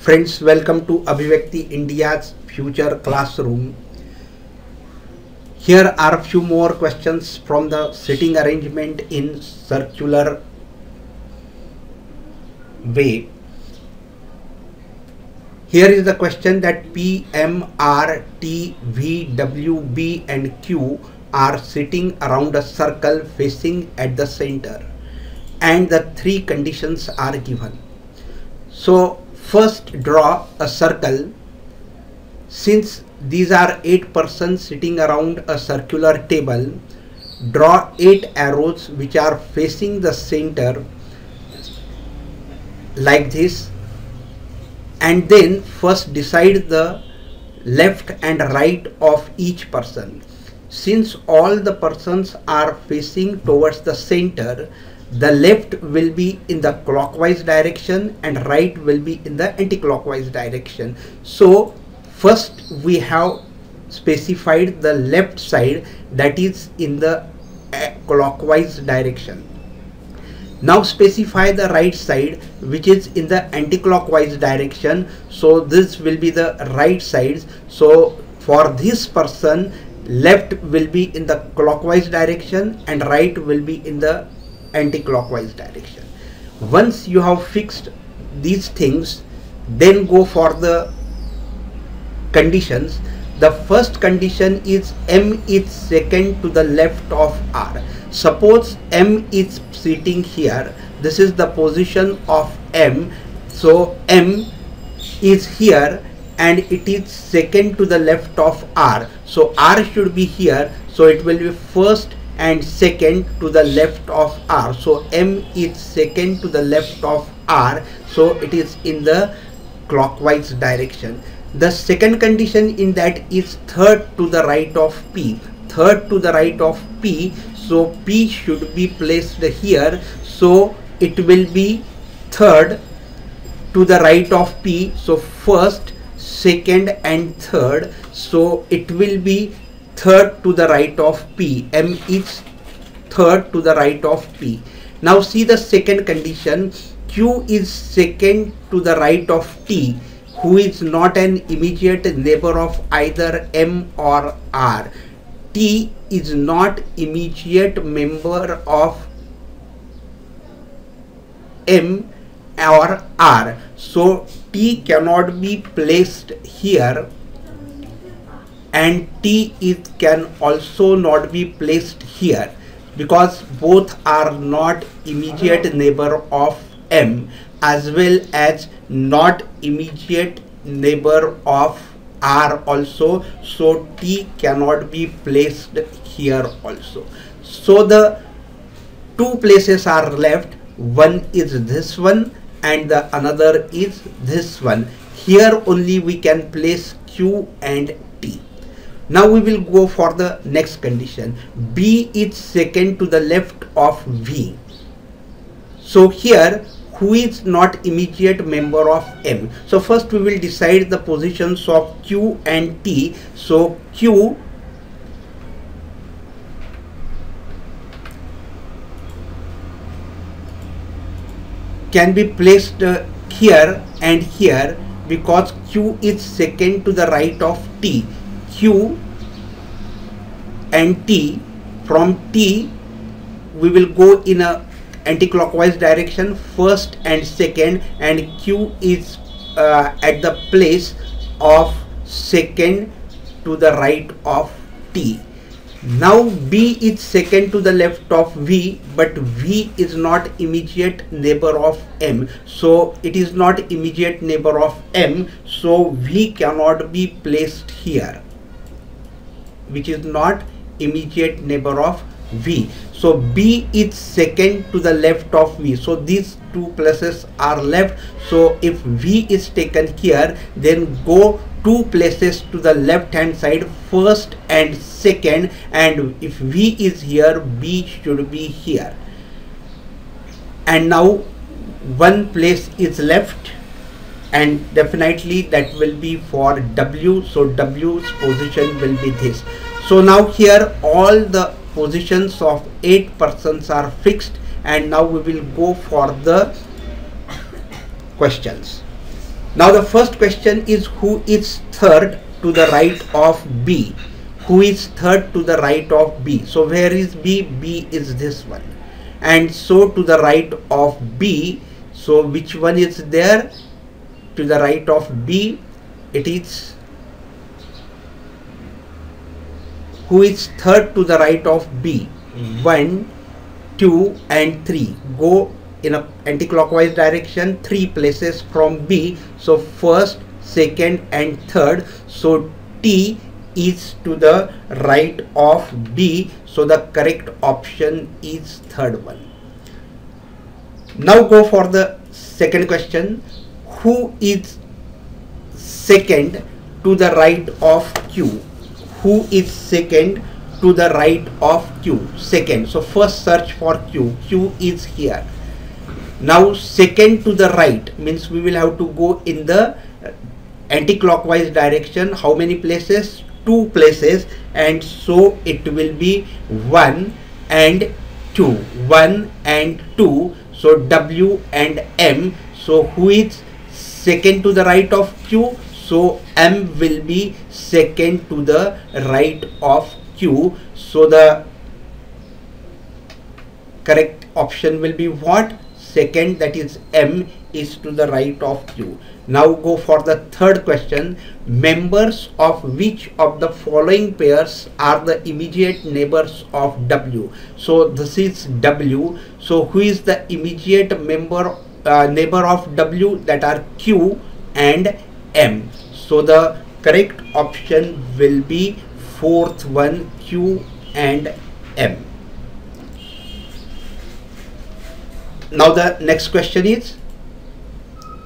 Friends, welcome to Abhivyakti India's future classroom. Here are a few more questions from the sitting arrangement in circular way. Here is the question that P, M, R, T, V, W, B and Q are sitting around a circle facing at the center and the three conditions are given. So first draw a circle. Since these are eight persons sitting around a circular table draw eight arrows which are facing the center like this and then first decide the left and right of each person. Since all the persons are facing towards the center the left will be in the clockwise direction and right will be in the anti-clockwise direction. So first we have specified the left side that is in the uh, clockwise direction. Now specify the right side which is in the anti-clockwise direction. So this will be the right sides so for this person left will be in the clockwise direction and right will be in the anti-clockwise direction. Once you have fixed these things then go for the conditions. The first condition is m is second to the left of r. Suppose m is sitting here. This is the position of m. So m is here and it is second to the left of r. So r should be here. So it will be first and second to the left of r so m is second to the left of r so it is in the clockwise direction the second condition in that is third to the right of P. Third to the right of P. So P should be placed here. So it will be third to the right of P. So first, second and third. So it will be third to the right of P. M is third to the right of P. Now see the second condition. Q is second to the right of T who is not an immediate neighbor of either M or R. T is not immediate member of M or R. So T cannot be placed here and T is can also not be placed here because both are not immediate neighbor of M as well as not immediate neighbor of R also. So T cannot be placed here also. So the two places are left. One is this one and the another is this one. Here only we can place Q and now we will go for the next condition B is second to the left of V so here who is not immediate member of M. So first we will decide the positions of Q and T. So Q can be placed uh, here and here because Q is second to the right of T. Q and T. From T we will go in a anti-clockwise direction first and second and q is uh, at the place of second to the right of t. Now b is second to the left of v but v is not immediate neighbor of m. So it is not immediate neighbor of m. So v cannot be placed here which is not immediate neighbor of v. So b is second to the left of v. So these two places are left. So if v is taken here then go two places to the left hand side first and second. And if v is here b should be here. And now one place is left and definitely that will be for w so w's position will be this so now here all the positions of 8 persons are fixed and now we will go for the questions Now the first question is who is third to the right of B? Who is third to the right of B? So where is B? B is this one. And so to the right of B, so which one is there? To the right of B, it is who is third to the right of B? Mm-hmm. 1, 2 and 3. Go in a anti-clockwise direction three places from B. So first second and third. So T is to the right of B. So the correct option is third one. Now go for the second question who is second to the right of Q? Who is second to the right of Q? Second. So first search for Q. Q is here. Now second to the right means we will have to go in the anti-clockwise direction. How many places? Two places. And so it will be 1 and 2 1 and 2 so w and m. So who is second to the right of q. So m will be second to the right of q. So the correct option will be what? Second that is m is to the right of q. Now go for the third question. Members of which of the following pairs are the immediate neighbors of w? So this is w. So who is the immediate member uh, neighbor of w that are q and m. So the correct option will be fourth one q and m. Now the next question is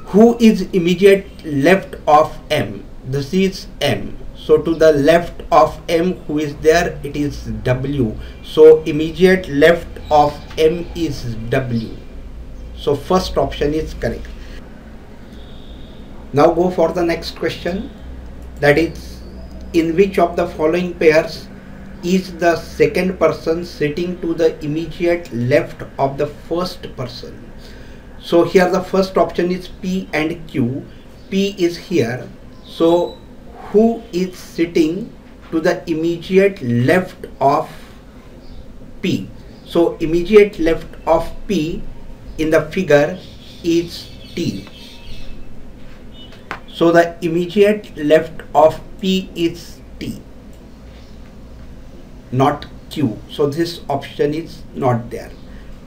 who is immediate left of m? This is m. So to the left of m who is there? It is w. So immediate left of m is w so first option is correct. Now go for the next question. That is in which of the following pairs is the second person sitting to the immediate left of the first person? So here the first option is p and q. P is here. So who is sitting to the immediate left of p? So immediate left of p in the figure is t so the immediate left of p is t not Q. So this option is not there.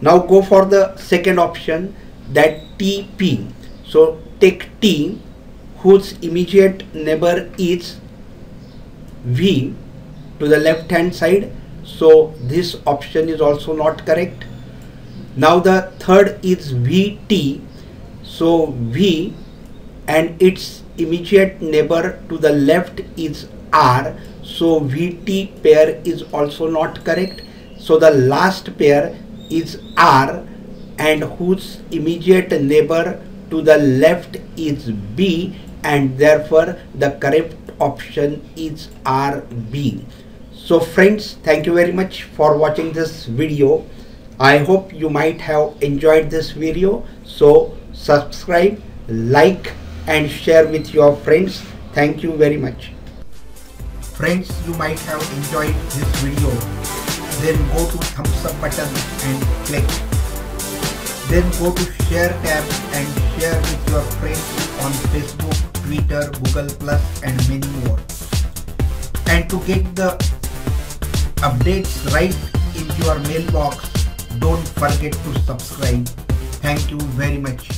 Now go for the second option that TP. So take T whose immediate neighbor is V to the left hand side. So this option is also not correct. Now the third is VT. So V and its immediate neighbor to the left is R so VT pair is also not correct. So the last pair is R and whose immediate neighbor to the left is B and therefore the correct option is RB. So friends, thank you very much for watching this video. I hope you might have enjoyed this video. So subscribe, like and share with your friends. Thank you very much. Friends, you might have enjoyed this video. Then go to thumbs up button and click. Then go to share tab and share with your friends on Facebook, Twitter, Google Plus and many more. And to get the updates right in your mailbox, don't forget to subscribe. Thank you very much.